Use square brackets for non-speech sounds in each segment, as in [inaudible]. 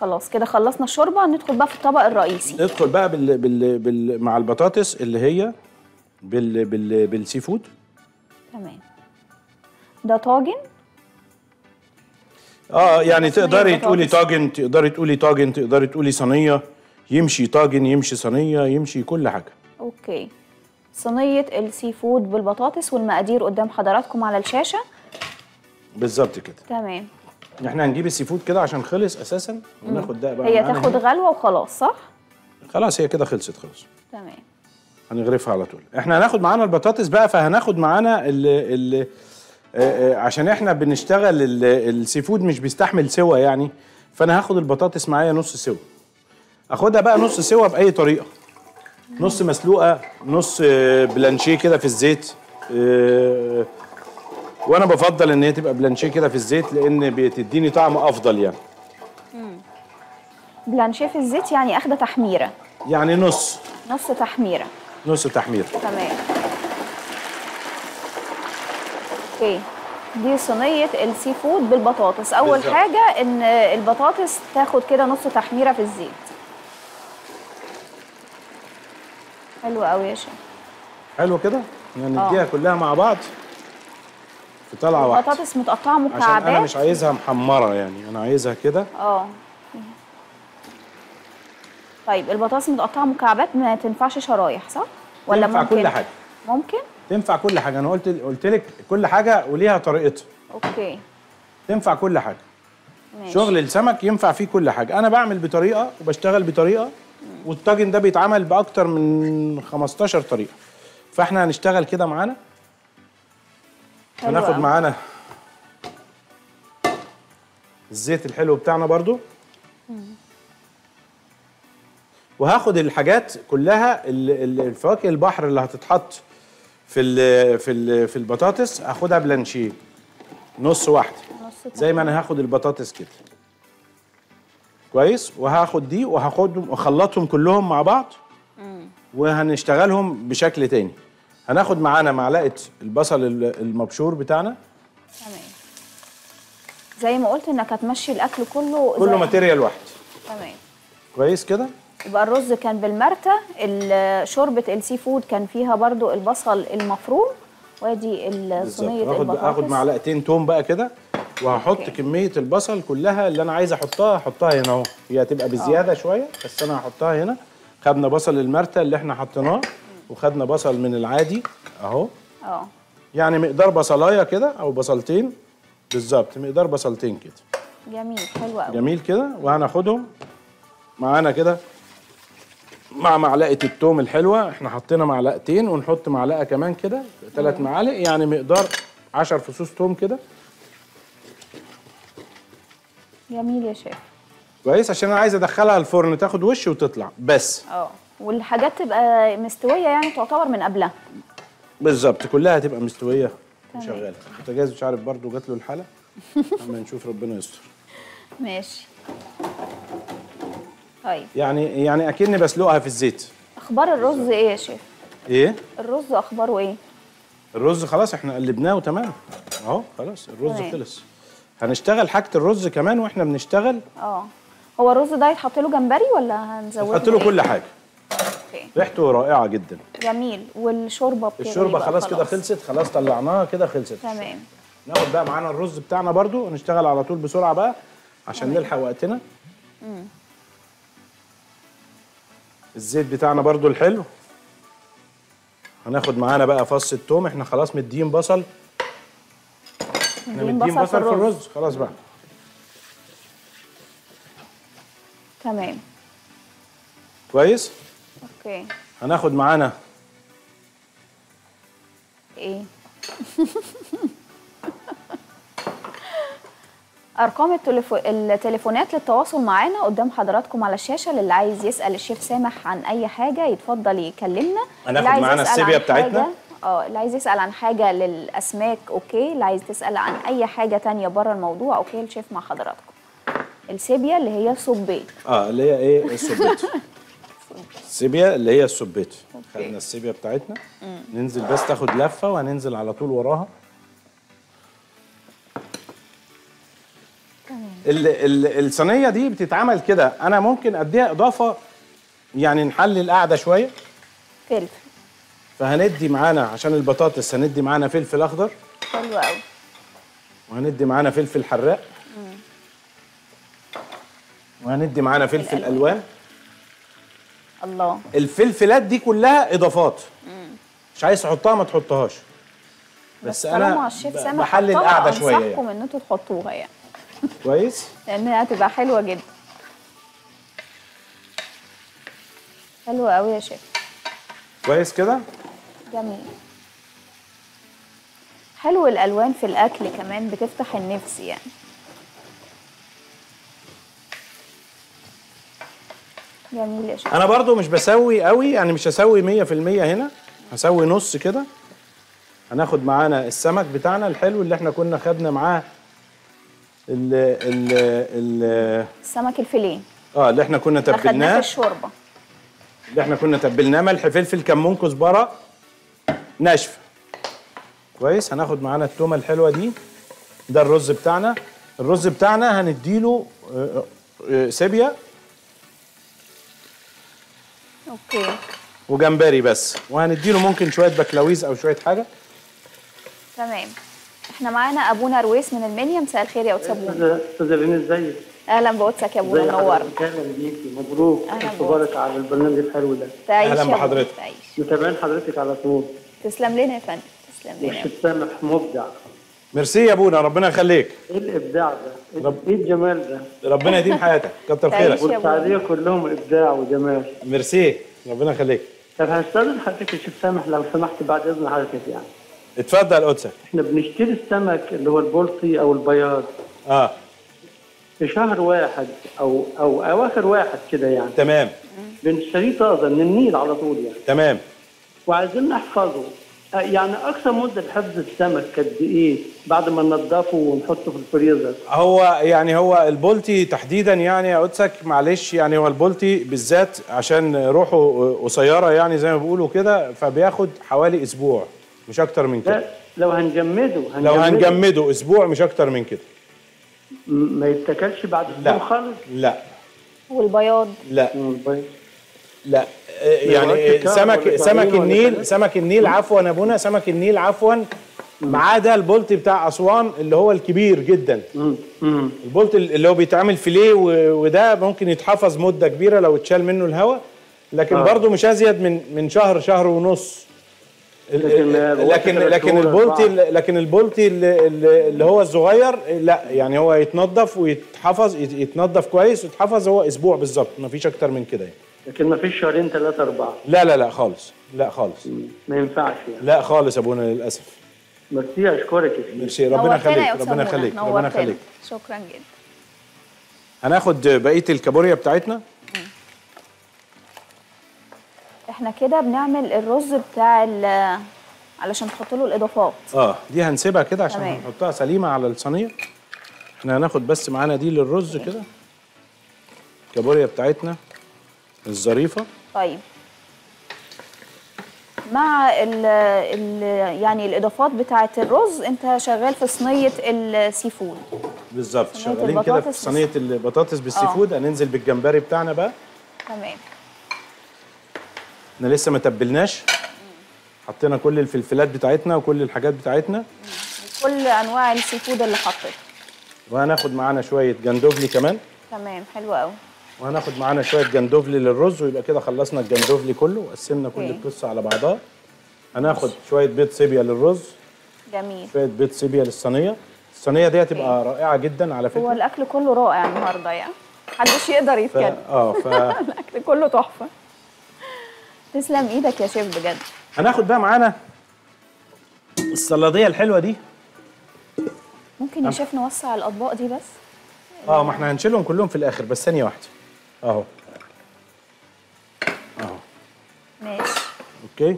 خلاص كده خلصنا الشوربة. ندخل بقى في الطبق الرئيسي. ندخل بقى بال... بال... بال... مع البطاطس اللي هي بال... بال... بال seafood. تمام. ده طاجن؟ آه يعني تقدري. تقولي طاجن تقدري تقولي طاجن تقدري تقولي صينية. يمشي طاجن يمشي صينية يمشي كل حاجة. okay. صينية ال seafood بالبطاطس والمقادير قدام حضراتكم على الشاشة. بالظبط كده. تمام. إحنا هنجيب ال seafood كده عشان خلص أساسا وناخد ده بقى هي تاخد. غلوة وخلاص صح؟ خلاص هي كده خلصت خلاص. تمام. هنغرفها على طول. إحنا هناخد معانا البطاطس بقى فهناخد معانا ال ال عشان إحنا بنشتغل ال- ال seafood مش بيستحمل سوا يعني فأنا هاخد البطاطس معايا نص سوا. اخدها بقى نص سوا بأي طريقة. نص مسلوقة نص blanché كده في الزيت وأنا بفضل ان هي تبقى blanché كده في الزيت لأن بتديني طعم افضل يعني. blanché في الزيت يعني اخده تحميره. يعني نص. نص تحميره. نص تحمير. تمام. okay. دي صينية ال seafood بالبطاطس. أول بالظبط. حاجة إن البطاطس تاخد كده نص تحميرة في الزيت. حلو قوي يا شيخ. حلو كده؟ يعني آه. نديها كلها مع بعض. في طلعة واحدة البطاطس متقطعة عشان أنا مكعبات مش عايزها محمرة يعني أنا عايزها كده. آه. طيب البطاطس متقطعة مكعبات ما تنفعش شرايح صح؟ ولا تنفع ممكن؟ كل حاجة. ممكن؟ تنفع كل حاجة. أنا قلت قلت لك كل حاجة وليها طريقتها. أوكي. تنفع كل حاجة. ماشي. شغل السمك ينفع فيه كل حاجة. أنا بعمل بطريقة وبشتغل بطريقة والطاجن ده بيتعمل بأكتر من 15 طريقة. فإحنا هنشتغل كده معانا. هناخد. معانا الزيت الحلو بتاعنا برضو. وهاخد الحاجات كلها ال- ال- الفواكه البحر اللي هتتحط في ال في ال في البطاطس هاخدها بلانشيه. نص واحدة. نص زي ما أنا هاخد البطاطس كده. كويس؟ وهاخد دي وهاخدهم وأخلطهم كلهم مع بعض. وهنشتغلهم بشكل تاني. هناخد معانا معلقة البصل ال- المبشور بتاعنا. تمام. زي ما قلت إنك هتمشي الأكل كله كله material واحد. تمام. كويس كده؟ يبقى الرز كان بالمرتة ال- شوربة ال seafood كان فيها برضو البصل المفروم وادي ال- بالظبط. صينية هاخد هاخد معلقتين توم بقى كده وهحط أوكي. كمية البصل كلها اللي أنا عايز أحطها احطها هنا أهو. هي هتبقى بزيادة شوية بس أنا هحطها هنا. خدنا بصل المرتة اللي إحنا حطيناه. وخدنا بصل من العادي اهو. آه. يعني مقدار بصلاية كده أو بصلتين بالظبط مقدار بصلتين كده. جميل حلو قوي جميل كده وهناخدهم معانا كده مع معلقة التوم الحلوة. إحنا حطينا معلقتين ونحط معلقة كمان كده ثلاث معالق يعني مقدار 10 فصوص توم كده. جميل يا شيخ. كويس عشان أنا عايز أدخلها الفرن تاخد وش وتطلع بس. آه. والحاجات تبقى مستوية يعني تعتبر من قبلها. بالظبط كلها هتبقى مستوية. وشغالة. البوتاجاز مش عارف برضو جات له الحالة. [laughs] اما نشوف ربنا يستر. ماشي. طيب. يعني يعني اكني بسلقها في الزيت. أخبار الرز إيه يا شيخ؟ إيه؟ الرز أخباره إيه؟ الرز خلاص إحنا قلبناه وتمام. أهو خلاص الرز. خلص. هنشتغل حاجة الرز كمان وإحنا بنشتغل. آه. هو الرز ده يتحط له جمبري ولا هنزود نحط له كل حاجة. ريحته رائعة جدا. جميل. والشوربة بكده الشوربة يبقى خلاص كده خلصت خلاص طلعناها كده خلصت. تمام. ناخد بقى معانا الرز بتاعنا برضو ونشتغل على طول بسرعة بقى عشان نلحق وقتنا. الزيت بتاعنا برضو الحلو. هناخد معانا بقى فص التوم. إحنا خلاص مدين بصل. إحنا مدين بصل بصل في. الرز. خلاص بقى. تمام. كويس؟ أوكي. هناخد معانا. إيه. [laughs] أرقام التليفو... التليفونات للتواصل معانا قدام حضراتكم على الشاشة. للي عايز يسأل الشيف سامح عن أي حاجة يتفضل يكلمنا. هناخد معانا السيبيا بتاعتنا. آه اللي عايز يسأل عن حاجة للأسماك okay. اللي عايز تسأل عن أي حاجة تانية بره الموضوع okay. الشيف مع حضراتكم. السيبيا اللي هي سبيت. آه اللي هي إيه؟ السبيت [laughs] السيبيا اللي هي السبيت خدنا السيبيا بتاعتنا. ننزل بس تاخد لفة وهننزل على طول وراها. ال ال الصينية دي بتتعمل كده. أنا ممكن أديها إضافة يعني نحلي القعدة شوية. فلفل. فهندي معانا عشان البطاطس هندي معانا فلفل أخضر. حلو قوي وهندي معانا فلفل حراق. وهندي معانا فلفل الألوان. ألوان. الله. الفلفلات دي كلها إضافات. مش عايز تحطها ما تحطهاش. بس طالما أنا الشيف ب- سامح بحلي حطها، القعدة شوية يعني. إن أنتوا تحطوها يعني. كويس؟ [laughs] لأنها هتبقى حلوة جدا. حلوة قوي يا شيف. كويس كده؟ جميل. حلو الألوان في الأكل كمان بتفتح النفس يعني. جميل أنا برضو مش بسوي قوي يعني مش هسوي 100% هنا هسوي نص كده. هناخد معانا السمك بتاعنا الحلو اللي إحنا كنا خدنا معاه ال ال ال السمك الفيليه. آه اللي إحنا كنا اخدناه في تبلناه. الشوربة. اللي إحنا كنا تبلناه ملح فلفل كمون كزبرة. ناشفه كويس. هناخد معانا التومة الحلوة دي. ده الرز بتاعنا. الرز بتاعنا هنديله آه، آه، سيبيا. okay. وجمبري بس. وهنديله ممكن شوية بكلاويز أو شوية حاجة. تمام. إحنا معانا أبونا رويس من المنيا. مساء الخير يا أستاذ أبونا. أستاذ ريني ازيك؟ أهلا بقدسك يا ابونا ازي نورنا حضرتك؟ أهلا بيكي. مبروك. مبارك على البرنامج الحلو ده. أبونا، بحضرتك. متابعين حضرتك على طول. تسلم لنا يا فندم. تسلم لنا. يا والشيف سامح مبدع ميرسي يا ابونا ربنا يخليك. إيه الإبداع ده؟ رب- إيه الجمال ده؟ ربنا يديم حياتك. كتر. خيرك. والسعوديه كلهم إبداع وجمال. ميرسي. ربنا يخليك. طب هستاذن حضرتك يا شيف سامح لو سمحت بعد إذن حضرتك يعني. اتفضل قدسك إحنا بنشتري السمك اللي هو البلطي أو البياض. آه. في شهر واحد أو أو أواخر واحد كده يعني. تمام. بنشتريه طازة من النيل على طول يعني. تمام. وعايزين نحفظه. يعني أقصى مدة لحفظ السمك قد إيه بعد ما ننضفه ونحطه في الفريزر؟ هو يعني هو البولتي تحديدا يعني يا قدسك معلش يعني هو البولتي بالذات عشان روحه قصيرة يعني زي ما بيقولوا كده فبياخد حوالي أسبوع مش أكتر من كده. لو هنجمده لو هنجمده أسبوع مش أكتر من كده. ما يتاكلش بعد لا أسبوع خالص؟ لا. والبياض. لا. لا يعني سمك سمك النيل؟ سمك النيل عفوا يا ابونا سمك النيل عفوا ما عدا البولتي بتاع أسوان اللي هو الكبير جدا. البولت اللي هو بيتعمل فيليه وده ممكن يتحفظ مدة كبيرة لو اتشال منه الهواء لكن آه. برضه مش أزيد من من شهر شهر ونص لكن، لكن البلطي. لكن البلطي اللي, هو الصغير لا يعني هو يتنضف ويتحفظ يت- يتنضف كويس ويتحفظ هو أسبوع بالظبط ما فيش أكتر من كده يعني. لكن ما فيش شهرين ثلاثة أربعة. لا لا لا خالص. لا خالص. ما ينفعش يعني. لا خالص يا ابونا للأسف. ميرسي أشكرك يا سيدي ميرسي ربنا يخليك ربنا يخليك ربنا. يخليك. شكرا جدا. هناخد بقية الكابوريا بتاعتنا. إحنا كده بنعمل الرز بتاع ال- علشان تحط له الإضافات. آه دي هنسيبها كده عشان تمام. هنحطها سليمة على الصينية. إحنا هناخد بس معانا دي للرز كده. الكابوريا بتاعتنا. الظريفة؟ طيب. مع ال ال يعني الإضافات بتاعة الرز أنت شغال في صينية ال seafood بالظبط شغالين كده في صينية البطاطس بال sea آه. food هننزل بالجمبري بتاعنا بقى. تمام. إحنا لسه ما تبلناش. حطينا كل الفلفلات بتاعتنا وكل الحاجات بتاعتنا. كل أنواع ال seafood اللي حطيتها وهناخد معانا شوية جندوفلي كمان. تمام. حلو قوي وهناخد معانا شوية جندوفلي للرز ويبقى كده خلصنا الجندوفلي كله وقسمنا كل. القصة على بعضها. هناخد شوية بيض سيبيا للرز. جميل. شوية بيض سيبيا للصينية. الصينية دي هتبقى رائعة جدا على هو فكره الأكل كله رائع النهارده يعني. محدش يقدر ف... يتكلم آه ف [laughs] الأكل كله تحفة. تسلم إيدك يا شيف بجد. هناخد بقى معانا السلاديه الحلوة دي. ممكن يا شيف نوسع الأطباق دي بس؟ آه ما إحنا هنشيلهم كلهم في الآخر بس ثانية واحدة. اهو. اهو. ماشي. okay.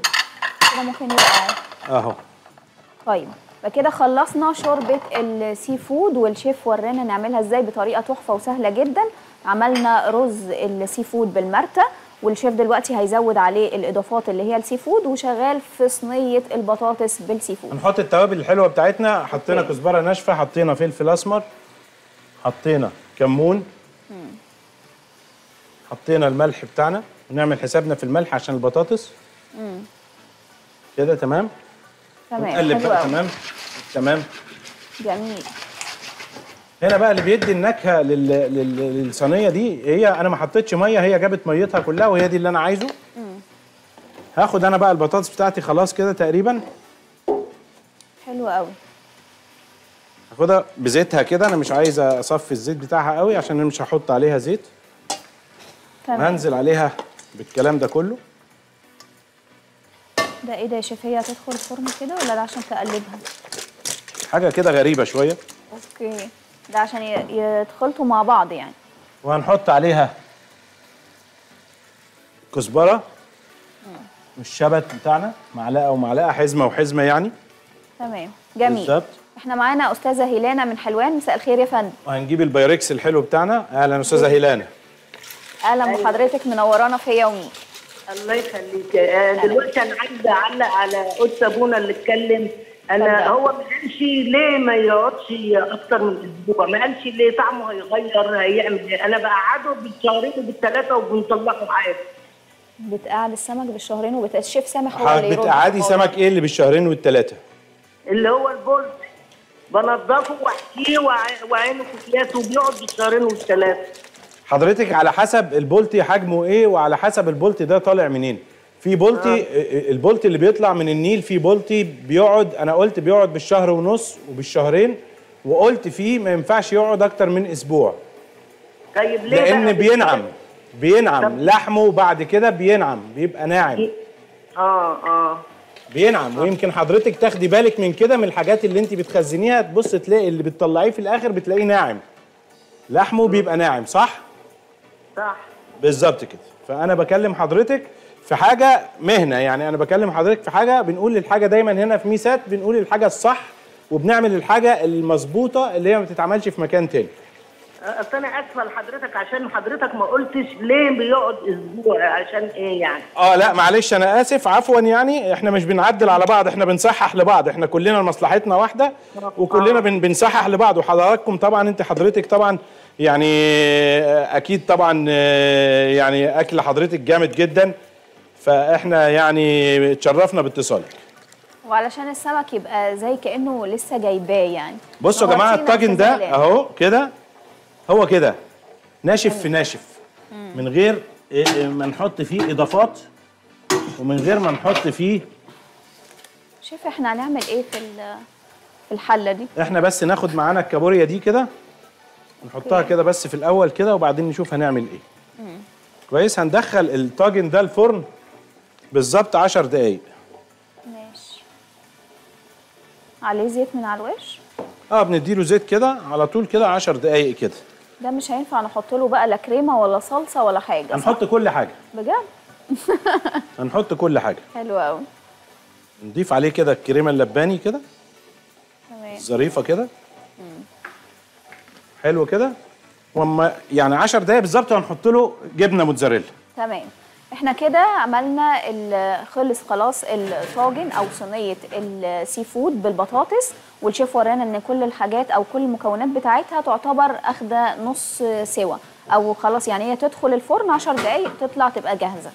كده ممكن يبقى اهو. طيب يبقى كده خلصنا شوربة ال seafood والشيف ورانا نعملها إزاي بطريقة تحفة وسهلة جدا. عملنا رز ال seafood بالمرتة والشيف دلوقتي هيزود عليه الإضافات اللي هي ال seafood وشغال في صينية البطاطس بال seafood. هنحط التوابل الحلوة بتاعتنا حطينا. كزبرة ناشفة حطينا فلفل أسمر حطينا كمون. حطينا الملح بتاعنا ونعمل حسابنا في الملح عشان البطاطس. كده تمام؟ تمام ونقلب حلو بقى. تمام؟ تمام. جميل. هنا بقى اللي بيدي النكهة لل... لل... للصينية دي هي أنا ما حطيتش مية هي جابت ميتها كلها وهي دي اللي أنا عايزه. هاخد أنا بقى البطاطس بتاعتي خلاص كده تقريبا. حلو قوي هاخدها بزيتها كده أنا مش عايز أصفي الزيت بتاعها قوي عشان أنا مش هحط عليها زيت. تمام. هنزل عليها بالكلام ده كله. ده إيه ده يا شيف؟ هي هتدخل الفرن كده ولا ده عشان تقلبها؟ حاجة كده غريبة شوية. أوكي. ده عشان يتخلطوا مع بعض يعني. وهنحط عليها كزبرة. والشبت بتاعنا. معلقة ومعلقة حزمة وحزمة يعني. تمام. جميل. بالظبط. إحنا معانا أستاذة هيلانا من حلوان. مساء الخير يا فندم. وهنجيب البايركس الحلو بتاعنا. أهلا أستاذة هيلانا أهلا بحضرتك منورانا في يومي. الله يخليك. آه، دلوقتي أنا عايزة أعلق على قدس أبونا اللي اتكلم. أنا. هو ما قالش ليه ما يقعدش أكتر من أسبوع؟ ما قالش ليه طعمه هيغير هيعمل إيه؟ أنا بقعده بالشهرين وبالثلاثه وبنطلعه عادي بتقعد السمك بالشهرين وبت... الشيف سامح هو اللي بتقعدي. سمك إيه اللي بالشهرين والثلاثه اللي هو البولطي. بنضفه وأحطه وع- وعينه في أكياس وبيقعد بالشهرين والثلاثه حضرتك على حسب البلطي حجمه إيه وعلى حسب البلطي ده طالع منين. في بلطي آه. البلطي اللي بيطلع من النيل في بلطي بيقعد أنا قلت بيقعد بالشهر ونص وبالشهرين وقلت فيه ما ينفعش يقعد أكتر من أسبوع. طيب ليه لأن بقى؟ بينعم بينعم. طب- لحمه بعد كده بينعم بيبقى ناعم. آه آه. بينعم. ويمكن حضرتك تاخدي بالك من كده من الحاجات اللي انت بتخزنيها تبص تلاقي اللي بتطلعيه في الآخر بتلاقيه ناعم. لحمه بيبقى ناعم صح؟ صح. بالظبط كده. فأنا بكلم حضرتك في حاجة مهنة يعني أنا بكلم حضرتك في حاجة بنقول للحاجة دايما هنا في ميسات بنقول الحاجة الصح وبنعمل الحاجة المظبوطة اللي هي ما بتتعملش في مكان تاني. أصل أنا آسفة لحضرتك عشان حضرتك ما قلتش ليه بيقعد أسبوع عشان إيه يعني؟ آه لا معلش أنا آسف. عفوا يعني إحنا مش بنعدل على بعض إحنا بنصحح لبعض إحنا كلنا مصلحتنا واحدة وكلنا بن بنصحح لبعض. وحضراتكم طبعا أنت حضرتك طبعا يعني أكيد طبعا يعني أكل حضرتك جامد جدا. فإحنا يعني اتشرفنا باتصالك. وعلشان السمك يبقى زي كأنه لسه جايباه يعني. بصوا يا جماعة الطاجن ده. أهو كده هو كده ناشف في ناشف. من غير إيه إيه ما نحط فيه إضافات ومن غير ما نحط فيه شيف إحنا هنعمل إيه في في الحلة دي. إحنا بس ناخد معانا الكابوريا دي كده. نحطها كده بس في الأول كده وبعدين نشوف هنعمل إيه. كويس؟ هندخل الطاجن ده الفرن بالظبط 10 دقايق. ماشي. عليه زيت من على الوش؟ آه بنديله زيت كده على طول كده 10 دقايق كده. ده مش هينفع نحط له بقى لا كريمة ولا صلصة ولا حاجة؟ هنحط كل حاجة. بجد؟ [laughs] هنحط كل حاجة. حلو قوي نضيف عليه كده الكريمة اللباني كده. تمام. ظريفه كده. حلو كده. وما يعني 10 دقايق بالظبط هنحط له جبنة موتزاريلا. تمام. إحنا كده عملنا خلص خلاص الطاجن أو صينية السي فود بالبطاطس والشيف ورانا إن كل الحاجات أو كل المكونات بتاعتها تعتبر أخدة نص سوا. أو خلاص يعني هي تدخل الفرن 10 دقايق تطلع تبقى جاهزة.